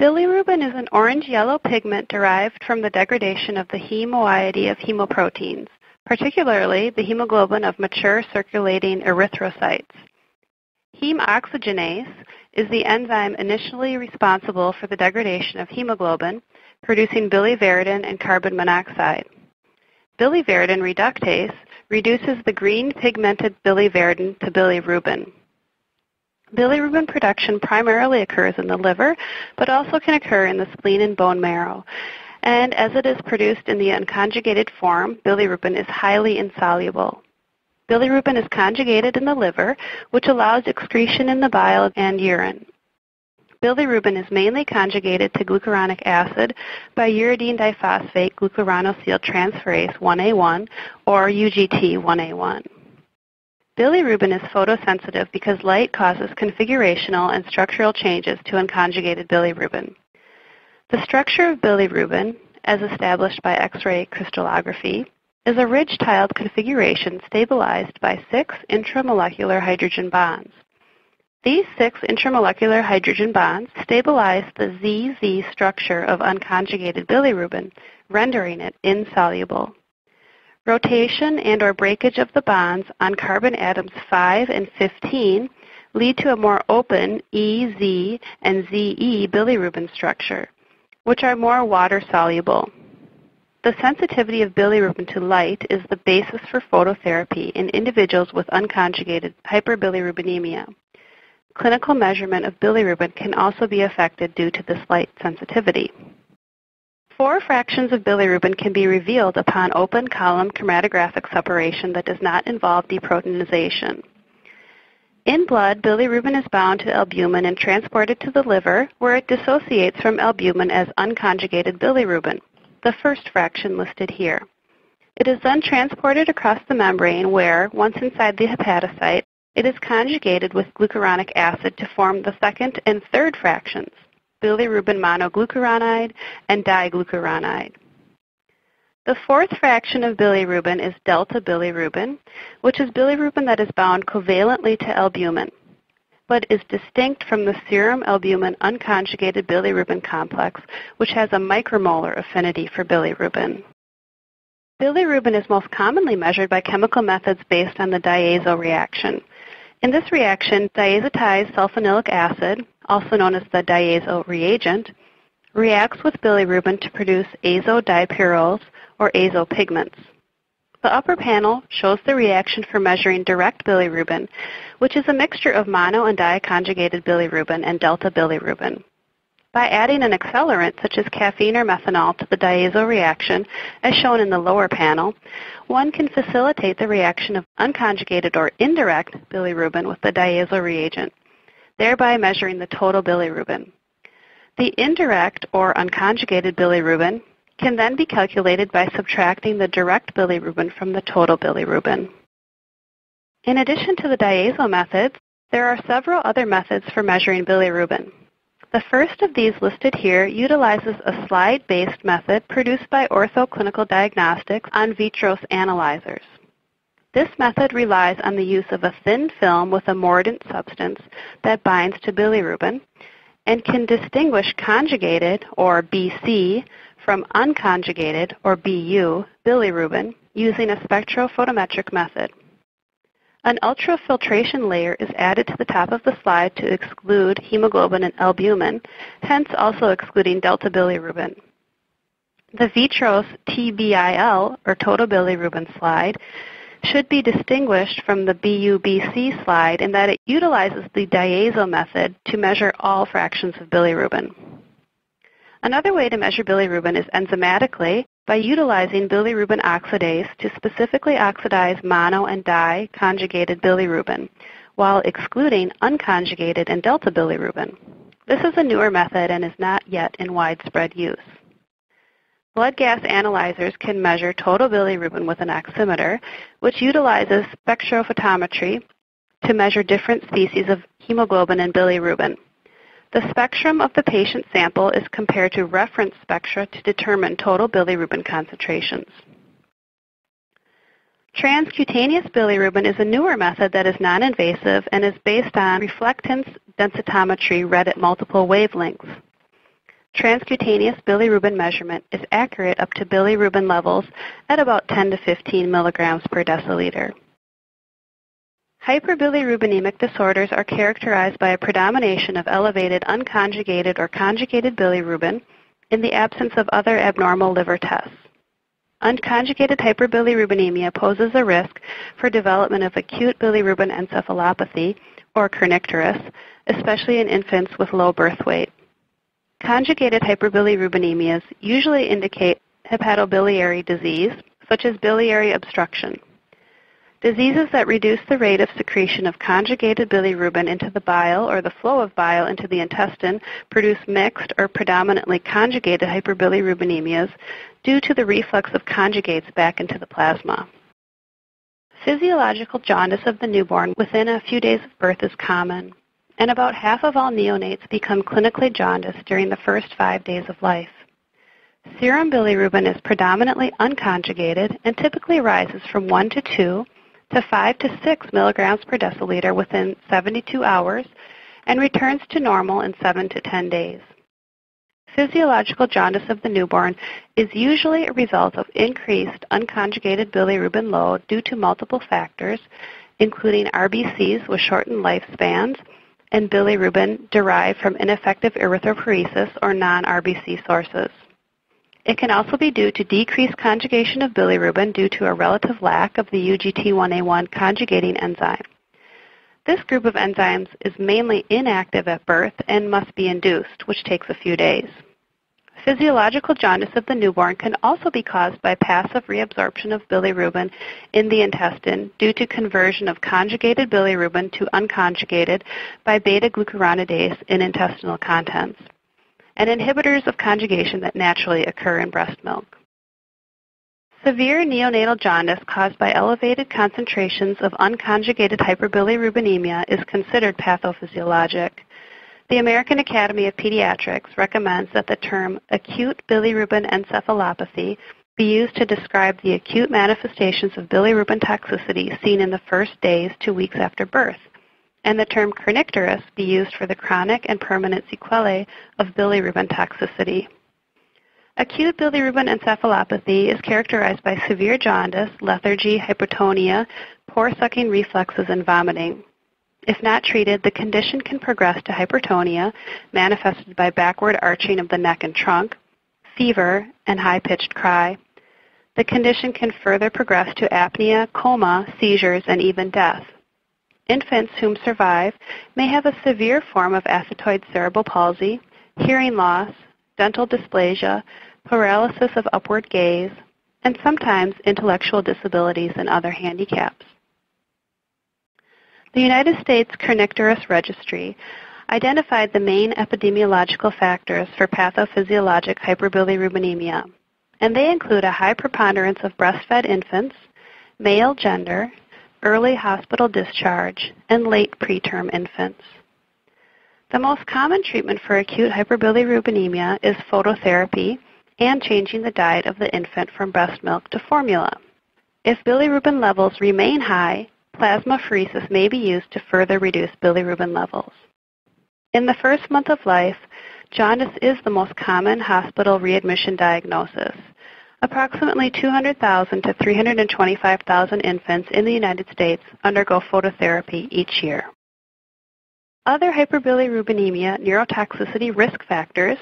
Bilirubin is an orange-yellow pigment derived from the degradation of the heme moiety of hemoproteins, particularly the hemoglobin of mature circulating erythrocytes. Heme oxygenase is the enzyme initially responsible for the degradation of hemoglobin, producing biliverdin and carbon monoxide. Biliverdin reductase reduces the green pigmented biliverdin to bilirubin. Bilirubin production primarily occurs in the liver, but also can occur in the spleen and bone marrow. And as it is produced in the unconjugated form, bilirubin is highly insoluble. Bilirubin is conjugated in the liver, which allows excretion in the bile and urine. Bilirubin is mainly conjugated to glucuronic acid by uridine diphosphate glucuronyl transferase 1A1 or UGT1A1. Bilirubin is photosensitive because light causes configurational and structural changes to unconjugated bilirubin. The structure of bilirubin, as established by X-ray crystallography, is a ridge-tiled configuration stabilized by six intramolecular hydrogen bonds. These six intramolecular hydrogen bonds stabilize the ZZ structure of unconjugated bilirubin, rendering it insoluble. Rotation and or breakage of the bonds on carbon atoms 5 and 15 lead to a more open EZ and ZE bilirubin structure, which are more water soluble. The sensitivity of bilirubin to light is the basis for phototherapy in individuals with unconjugated hyperbilirubinemia. Clinical measurement of bilirubin can also be affected due to this light sensitivity. Four fractions of bilirubin can be revealed upon open column chromatographic separation that does not involve deproteinization. In blood, bilirubin is bound to albumin and transported to the liver, where it dissociates from albumin as unconjugated bilirubin, the first fraction listed here. It is then transported across the membrane where, once inside the hepatocyte, it is conjugated with glucuronic acid to form the second and third fractions, bilirubin monoglucuronide and diglucuronide. The fourth fraction of bilirubin is delta bilirubin, which is bilirubin that is bound covalently to albumin, but is distinct from the serum albumin unconjugated bilirubin complex, which has a micromolar affinity for bilirubin. Bilirubin is most commonly measured by chemical methods based on the diazo reaction, in this reaction, diazotized sulfanilic acid, also known as the diazo reagent, reacts with bilirubin to produce azo azodipyrroles or azo pigments. The upper panel shows the reaction for measuring direct bilirubin, which is a mixture of mono and diconjugated bilirubin and delta bilirubin. By adding an accelerant such as caffeine or methanol to the diazo reaction, as shown in the lower panel, one can facilitate the reaction of unconjugated or indirect bilirubin with the diazo reagent, thereby measuring the total bilirubin. The indirect or unconjugated bilirubin can then be calculated by subtracting the direct bilirubin from the total bilirubin. In addition to the diazo methods, there are several other methods for measuring bilirubin. The first of these listed here utilizes a slide-based method produced by Ortho Clinical Diagnostics on Vitros analyzers. This method relies on the use of a thin film with a mordant substance that binds to bilirubin and can distinguish conjugated, or BC, from unconjugated, or BU, bilirubin using a spectrophotometric method. An ultrafiltration layer is added to the top of the slide to exclude hemoglobin and albumin, hence also excluding delta bilirubin. The Vitros TBIL, or total bilirubin slide, should be distinguished from the BUBC slide in that it utilizes the diazo method to measure all fractions of bilirubin. Another way to measure bilirubin is enzymatically by utilizing bilirubin oxidase to specifically oxidize mono and di-conjugated bilirubin while excluding unconjugated and delta bilirubin. This is a newer method and is not yet in widespread use. Blood gas analyzers can measure total bilirubin with an oximeter, which utilizes spectrophotometry to measure different species of hemoglobin and bilirubin. The spectrum of the patient sample is compared to reference spectra to determine total bilirubin concentrations. Transcutaneous bilirubin is a newer method that is non-invasive and is based on reflectance densitometry read at multiple wavelengths. Transcutaneous bilirubin measurement is accurate up to bilirubin levels at about 10 to 15 milligrams per deciliter. Hyperbilirubinemic disorders are characterized by a predomination of elevated unconjugated or conjugated bilirubin in the absence of other abnormal liver tests. Unconjugated hyperbilirubinemia poses a risk for development of acute bilirubin encephalopathy, or kernicterus, especially in infants with low birth weight. Conjugated hyperbilirubinemias usually indicate hepatobiliary disease, such as biliary obstruction. Diseases that reduce the rate of secretion of conjugated bilirubin into the bile or the flow of bile into the intestine produce mixed or predominantly conjugated hyperbilirubinemias due to the reflux of conjugates back into the plasma. Physiological jaundice of the newborn within a few days of birth is common, and about half of all neonates become clinically jaundiced during the first five days of life. Serum bilirubin is predominantly unconjugated and typically rises from 1 to 2 to 5 to 6 milligrams per deciliter within 72 hours and returns to normal in 7 to 10 days. Physiological jaundice of the newborn is usually a result of increased unconjugated bilirubin load due to multiple factors, including RBCs with shortened lifespans and bilirubin derived from ineffective erythropoiesis or non-RBC sources. It can also be due to decreased conjugation of bilirubin due to a relative lack of the UGT1A1 conjugating enzyme. This group of enzymes is mainly inactive at birth and must be induced, which takes a few days. Physiological jaundice of the newborn can also be caused by passive reabsorption of bilirubin in the intestine due to conversion of conjugated bilirubin to unconjugated by beta-glucuronidase in intestinal contents and inhibitors of conjugation that naturally occur in breast milk. Severe neonatal jaundice caused by elevated concentrations of unconjugated hyperbilirubinemia is considered pathophysiologic. The American Academy of Pediatrics recommends that the term acute bilirubin encephalopathy be used to describe the acute manifestations of bilirubin toxicity seen in the first days to weeks after birth and the term kernicterus be used for the chronic and permanent sequelae of bilirubin toxicity. Acute bilirubin encephalopathy is characterized by severe jaundice, lethargy, hypotonia, poor sucking reflexes, and vomiting. If not treated, the condition can progress to hypertonia, manifested by backward arching of the neck and trunk, fever, and high-pitched cry. The condition can further progress to apnea, coma, seizures, and even death. Infants whom survive may have a severe form of athetoid cerebral palsy, hearing loss, dental dysplasia, paralysis of upward gaze, and sometimes intellectual disabilities and other handicaps. The United States Kernicterus Registry identified the main epidemiological factors for pathophysiologic hyperbilirubinemia, and they include a high preponderance of breastfed infants, male gender, early hospital discharge, and late preterm infants. The most common treatment for acute hyperbilirubinemia is phototherapy and changing the diet of the infant from breast milk to formula. If bilirubin levels remain high, plasmapheresis may be used to further reduce bilirubin levels. In the first month of life, jaundice is the most common hospital readmission diagnosis, Approximately 200,000 to 325,000 infants in the United States undergo phototherapy each year. Other hyperbilirubinemia neurotoxicity risk factors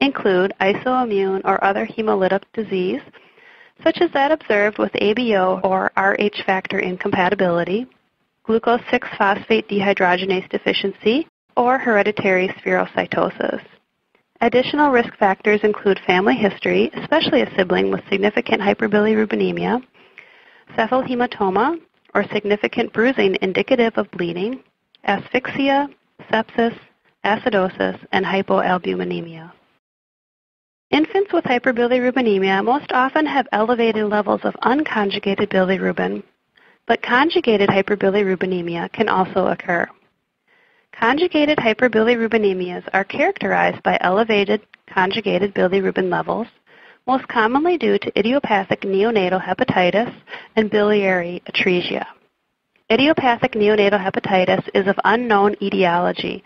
include isoimmune or other hemolytic disease, such as that observed with ABO or RH factor incompatibility, glucose 6-phosphate dehydrogenase deficiency, or hereditary spherocytosis. Additional risk factors include family history, especially a sibling with significant hyperbilirubinemia, cephalhematoma, or significant bruising indicative of bleeding, asphyxia, sepsis, acidosis, and hypoalbuminemia. Infants with hyperbilirubinemia most often have elevated levels of unconjugated bilirubin, but conjugated hyperbilirubinemia can also occur. Conjugated hyperbilirubinemias are characterized by elevated conjugated bilirubin levels, most commonly due to idiopathic neonatal hepatitis and biliary atresia. Idiopathic neonatal hepatitis is of unknown etiology,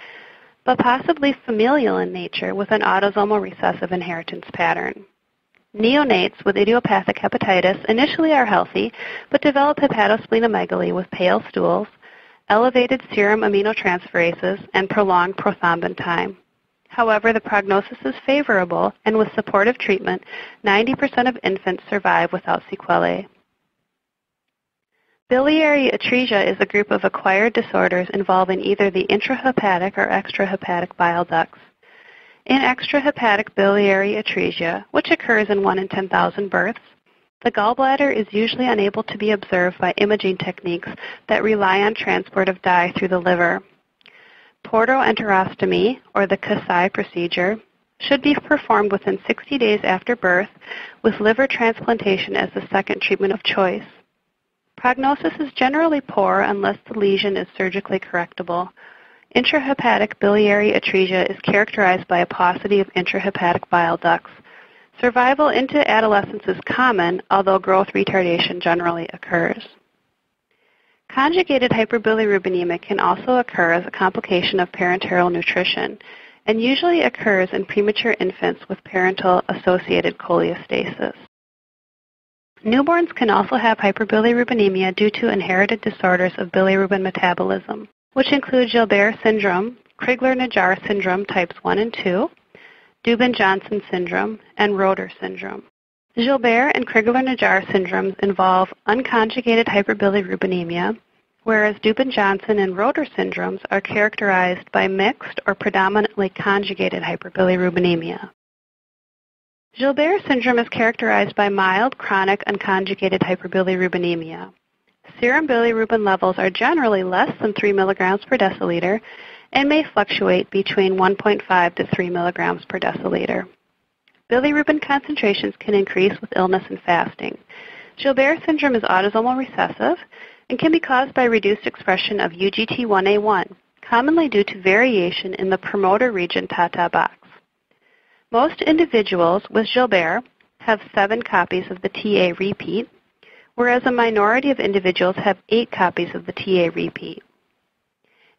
but possibly familial in nature with an autosomal recessive inheritance pattern. Neonates with idiopathic hepatitis initially are healthy, but develop hepatosplenomegaly with pale stools, elevated serum aminotransferases, and prolonged prothrombin time. However, the prognosis is favorable, and with supportive treatment, 90% of infants survive without sequelae. Biliary atresia is a group of acquired disorders involving either the intrahepatic or extrahepatic bile ducts. In extrahepatic biliary atresia, which occurs in 1 in 10,000 births, the gallbladder is usually unable to be observed by imaging techniques that rely on transport of dye through the liver. Portoenterostomy, or the Kasai procedure, should be performed within 60 days after birth with liver transplantation as the second treatment of choice. Prognosis is generally poor unless the lesion is surgically correctable, Intrahepatic biliary atresia is characterized by a paucity of intrahepatic bile ducts. Survival into adolescence is common, although growth retardation generally occurs. Conjugated hyperbilirubinemia can also occur as a complication of parenteral nutrition and usually occurs in premature infants with parenteral associated cholestasis. Newborns can also have hyperbilirubinemia due to inherited disorders of bilirubin metabolism which include Gilbert syndrome, Crigler-Najjar syndrome types 1 and 2, Dubin-Johnson syndrome, and Rotor syndrome. Gilbert and Crigler-Najjar syndromes involve unconjugated hyperbilirubinemia, whereas Dubin-Johnson and Rotor syndromes are characterized by mixed or predominantly conjugated hyperbilirubinemia. Gilbert syndrome is characterized by mild chronic unconjugated hyperbilirubinemia. Serum bilirubin levels are generally less than 3 milligrams per deciliter and may fluctuate between 1.5 to 3 milligrams per deciliter. Bilirubin concentrations can increase with illness and fasting. Gilbert syndrome is autosomal recessive and can be caused by reduced expression of UGT1A1, commonly due to variation in the promoter region TATA box. Most individuals with Gilbert have seven copies of the TA repeat, whereas a minority of individuals have eight copies of the TA repeat.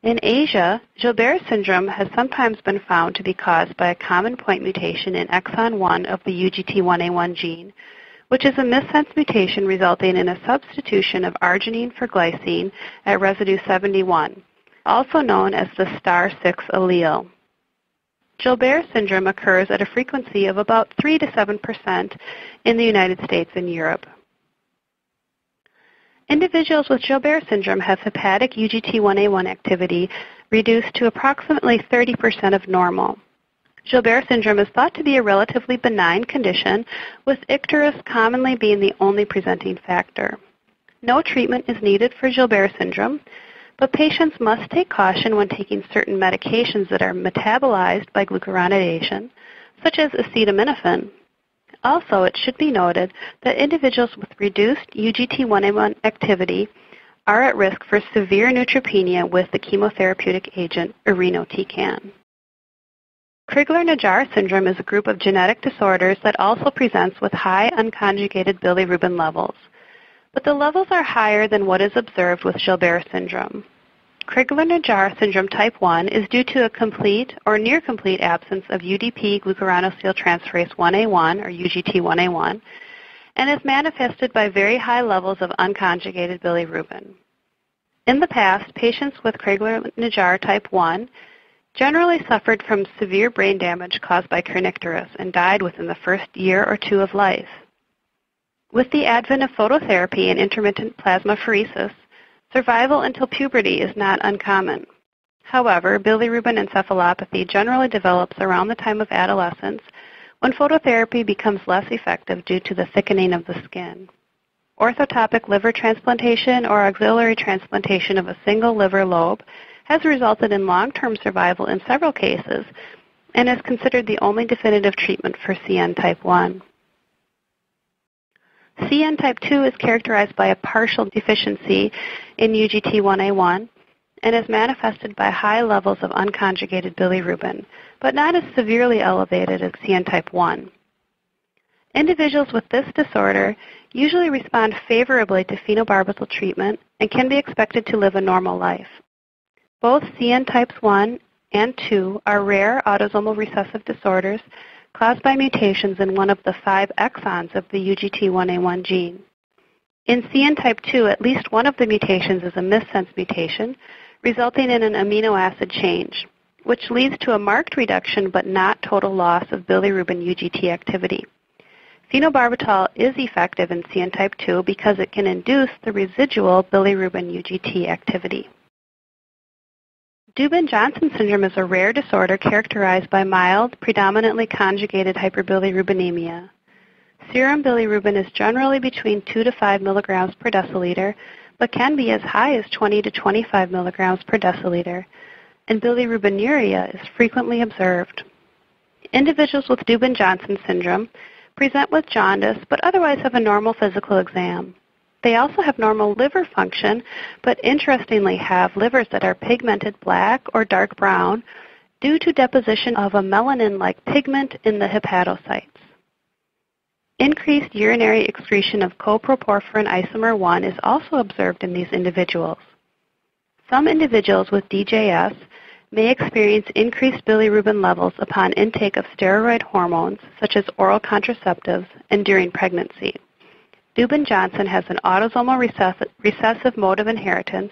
In Asia, Gilbert syndrome has sometimes been found to be caused by a common point mutation in exon 1 of the UGT1A1 gene, which is a missense mutation resulting in a substitution of arginine for glycine at residue 71, also known as the star 6 allele. Gilbert syndrome occurs at a frequency of about 3 to 7 percent in the United States and Europe. Individuals with Gilbert syndrome have hepatic UGT1A1 activity reduced to approximately 30% of normal. Gilbert syndrome is thought to be a relatively benign condition, with icterus commonly being the only presenting factor. No treatment is needed for Gilbert syndrome, but patients must take caution when taking certain medications that are metabolized by glucuronidation, such as acetaminophen, also, it should be noted that individuals with reduced UGT1A1 activity are at risk for severe neutropenia with the chemotherapeutic agent irinotecan. Crigler-Najjar syndrome is a group of genetic disorders that also presents with high unconjugated bilirubin levels, but the levels are higher than what is observed with Gilbert syndrome. Crigler-Najjar syndrome type 1 is due to a complete or near complete absence of UDP glucuronidyltransferase 1A1 or UGT1A1 and is manifested by very high levels of unconjugated bilirubin. In the past, patients with Crigler-Najjar type 1 generally suffered from severe brain damage caused by kernicterus and died within the first year or two of life. With the advent of phototherapy and intermittent plasmapheresis, Survival until puberty is not uncommon. However, bilirubin encephalopathy generally develops around the time of adolescence when phototherapy becomes less effective due to the thickening of the skin. Orthotopic liver transplantation or auxiliary transplantation of a single liver lobe has resulted in long-term survival in several cases and is considered the only definitive treatment for CN type 1. CN type 2 is characterized by a partial deficiency in UGT1A1 and is manifested by high levels of unconjugated bilirubin, but not as severely elevated as CN type 1. Individuals with this disorder usually respond favorably to phenobarbital treatment and can be expected to live a normal life. Both CN types 1 and 2 are rare autosomal recessive disorders caused by mutations in one of the five exons of the UGT1A1 gene. In CN type 2, at least one of the mutations is a missense mutation, resulting in an amino acid change, which leads to a marked reduction but not total loss of bilirubin UGT activity. Phenobarbital is effective in CN type 2 because it can induce the residual bilirubin UGT activity. Dubin-Johnson syndrome is a rare disorder characterized by mild, predominantly conjugated hyperbilirubinemia. Serum bilirubin is generally between 2 to 5 milligrams per deciliter, but can be as high as 20 to 25 milligrams per deciliter, and bilirubinuria is frequently observed. Individuals with Dubin-Johnson syndrome present with jaundice, but otherwise have a normal physical exam. They also have normal liver function, but interestingly have livers that are pigmented black or dark brown due to deposition of a melanin-like pigment in the hepatocytes. Increased urinary excretion of coproporphyrin isomer 1 is also observed in these individuals. Some individuals with DJS may experience increased bilirubin levels upon intake of steroid hormones, such as oral contraceptives, and during pregnancy. Dubin-Johnson has an autosomal recessive mode of inheritance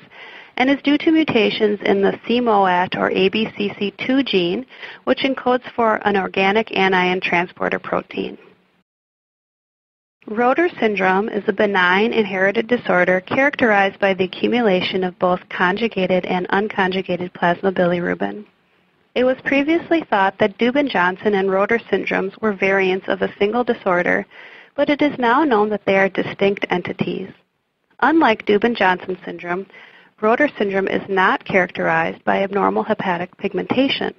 and is due to mutations in the CMOAT or ABCC2 gene, which encodes for an organic anion transporter protein. Rotor syndrome is a benign inherited disorder characterized by the accumulation of both conjugated and unconjugated plasma bilirubin. It was previously thought that Dubin-Johnson and Rotor syndromes were variants of a single disorder, but it is now known that they are distinct entities. Unlike Dubin-Johnson syndrome, Rotor syndrome is not characterized by abnormal hepatic pigmentation.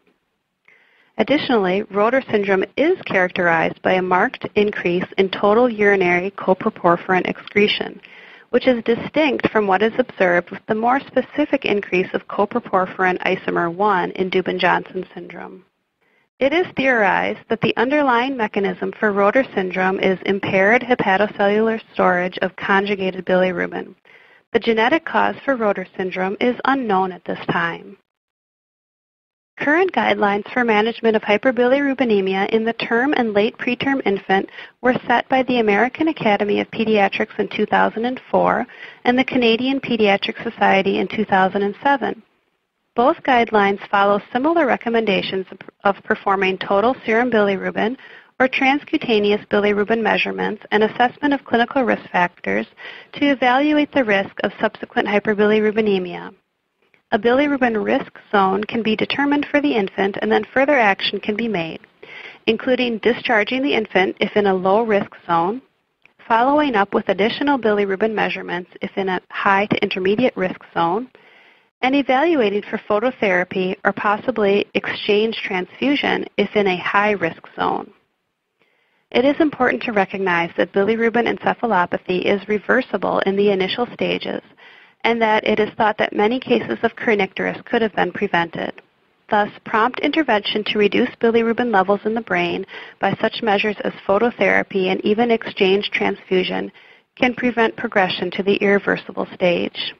Additionally, Rotor syndrome is characterized by a marked increase in total urinary coproporphyrin excretion, which is distinct from what is observed with the more specific increase of coproporphyrin isomer 1 in Dubin-Johnson syndrome. It is theorized that the underlying mechanism for Rotor syndrome is impaired hepatocellular storage of conjugated bilirubin. The genetic cause for Rotor syndrome is unknown at this time. Current guidelines for management of hyperbilirubinemia in the term and late preterm infant were set by the American Academy of Pediatrics in 2004 and the Canadian Pediatric Society in 2007. Both guidelines follow similar recommendations of performing total serum bilirubin or transcutaneous bilirubin measurements and assessment of clinical risk factors to evaluate the risk of subsequent hyperbilirubinemia. A bilirubin risk zone can be determined for the infant and then further action can be made, including discharging the infant if in a low risk zone, following up with additional bilirubin measurements if in a high to intermediate risk zone, and evaluating for phototherapy or possibly exchange transfusion if in a high risk zone. It is important to recognize that bilirubin encephalopathy is reversible in the initial stages and that it is thought that many cases of kernicterus could have been prevented. Thus, prompt intervention to reduce bilirubin levels in the brain by such measures as phototherapy and even exchange transfusion can prevent progression to the irreversible stage.